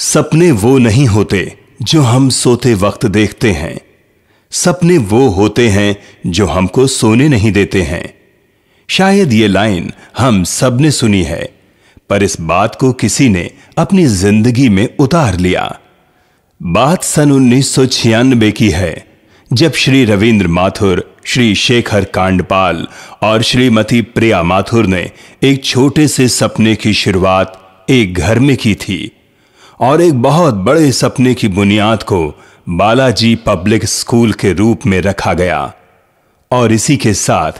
सपने वो नहीं होते जो हम सोते वक्त देखते हैं। सपने वो होते हैं जो हमको सोने नहीं देते हैं। शायद ये लाइन हम सबने सुनी है, पर इस बात को किसी ने अपनी ज़िंदगी में उतार लिया। बात सन उन्नीस सौ छियानबे की है, जब श्री रविंद्र माथुर, श्री शेखर कांडपाल और श्रीमती प्रिया माथुर ने एक छोटे से सपने की शुरुआत एक घर में की थी। और एक बहुत बड़े सपने की बुनियाद को बालाजी पब्लिक स्कूल के रूप में रखा गया। और इसी के साथ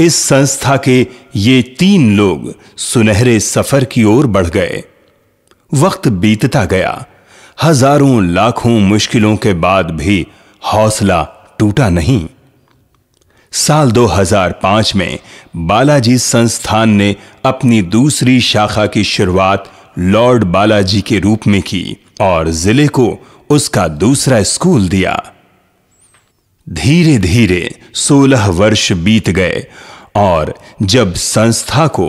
इस संस्था के ये तीन लोग सुनहरे सफ़र की ओर बढ़ गए। वक्त बीतता गया। हज़ारों, लाखों मुश्किलों के बाद भी हौसला टूटा नहीं। साल 2005 में बालाजी संस्थान ने अपनी दूसरी शाखा की शुरुआत लॉर्ड बालाजी के रूप में की और ज़िले को उसका दूसरा स्कूल दिया। धीरे धीरे सोलह वर्ष बीत गए और जब संस्था को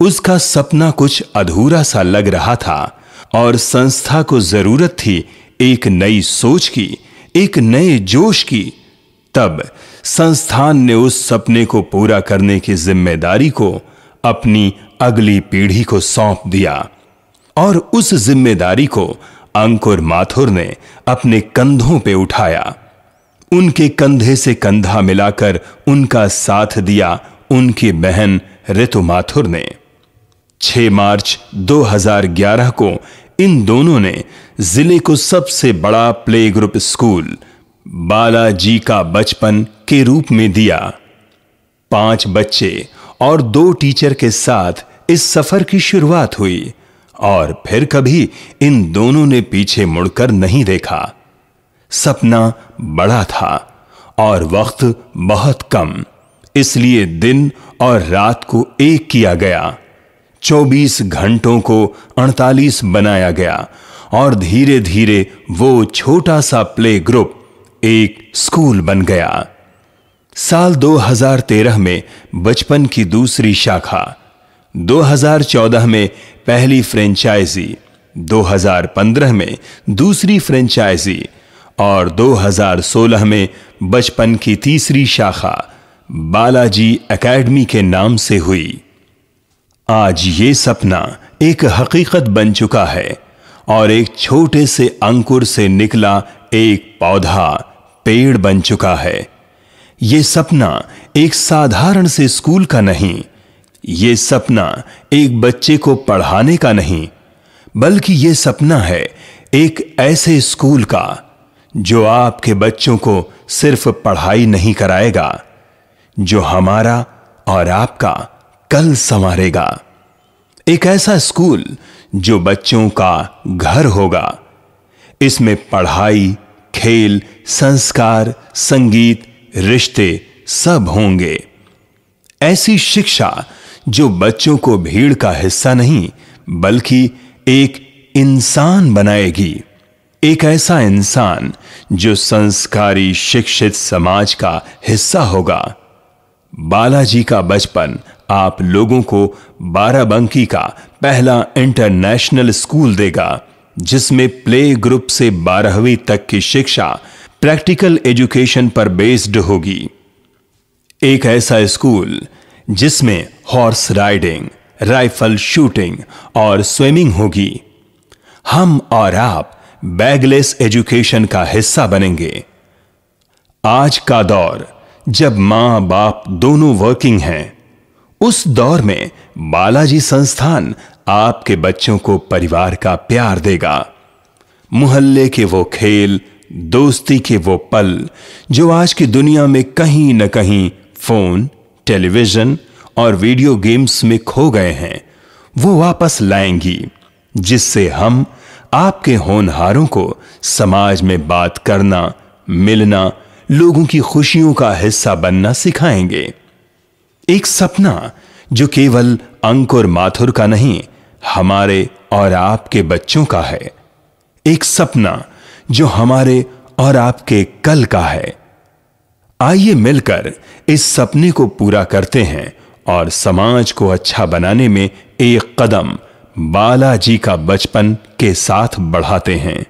उसका सपना कुछ अधूरा सा लग रहा था और संस्था को ज़रूरत थी एक नई सोच की, एक नए जोश की, तब संस्थान ने उस सपने को पूरा करने की ज़िम्मेदारी को अपनी अगली पीढ़ी को सौंप दिया। और उस ज़िम्मेदारी को अंकुर माथुर ने अपने कंधों पे उठाया। उनके कंधे से कंधा मिलाकर उनका साथ दिया उनकी बहन ऋतु माथुर ने। 6 मार्च 2011 को इन दोनों ने ज़िले को सबसे बड़ा प्ले ग्रुप स्कूल, बालाजी का बचपन के रूप में दिया। पाँच बच्चे और दो टीचर के साथ इस सफ़र की शुरुआत हुई। और फिर कभी इन दोनों ने पीछे मुड़कर नहीं देखा। सपना बड़ा था और वक्त बहुत कम, इसलिए दिन और रात को एक किया गया। 24 घंटों को 48 बनाया गया और धीरे धीरे वो छोटा सा प्ले ग्रुप एक स्कूल बन गया। साल 2013 में बचपन की दूसरी शाखा 2014 में पहली फ्रेंचाइजी 2015 में दूसरी फ्रेंचाइजी और 2016 में बचपन की तीसरी शाखा बालाजी एकेडमी के नाम से हुई। आज ये सपना एक हकीकत बन चुका है और एक छोटे से अंकुर से निकला एक पौधा, पेड़ बन चुका है। यह सपना एक साधारण से स्कूल का नहीं ये सपना एक बच्चे को पढ़ाने का नहीं, बल्कि ये सपना है एक ऐसे स्कूल का, जो आपके बच्चों को सिर्फ़ पढ़ाई नहीं कराएगा, जो हमारा और आपका कल संवारेगा। एक ऐसा स्कूल जो बच्चों का घर होगा। इसमें पढ़ाई, खेल, संस्कार, संगीत, रिश्ते सब होंगे। ऐसी शिक्षा जो बच्चों को भीड़ का हिस्सा नहीं, बल्कि एक इंसान बनाएगी। एक ऐसा इंसान जो संस्कारी शिक्षित समाज का हिस्सा होगा। बालाजी का बचपन आप लोगों को बाराबंकी का पहला इंटरनेशनल स्कूल देगा, जिसमें प्ले ग्रुप से बारहवीं तक की शिक्षा प्रैक्टिकल एजुकेशन पर बेस्ड होगी। एक ऐसा स्कूल जिसमें हॉर्स राइडिंग राइफल शूटिंग और स्विमिंग होगी। हम और आप बैगलेस एजुकेशन का हिस्सा बनेंगे। आज का दौर, जब माँ बाप दोनों वर्किंग हैं, उस दौर में बालाजी संस्थान आपके बच्चों को परिवार का प्यार देगा। मोहल्ले के वो खेल, दोस्ती के वो पल, जो आज की दुनिया में कहीं न कहीं फ़ोन टेलीविज़न और वीडियो गेम्स में खो गए हैं। वो वापस लाएँगी, जिससे हम आपके होनहारों को समाज में बात करना, मिलना, लोगों की खुशियों का हिस्सा बनना सिखाएँगे। एक सपना, जो केवल अंकुर माथुर का नहीं, हमारे और आपके बच्चों का है। एक सपना, जो हमारे और आपके कल का है। आइए मिलकर इस सपने को पूरा करते हैं और समाज को अच्छा बनाने में एक कदम बालाजी का बचपन के साथ बढ़ाते हैं।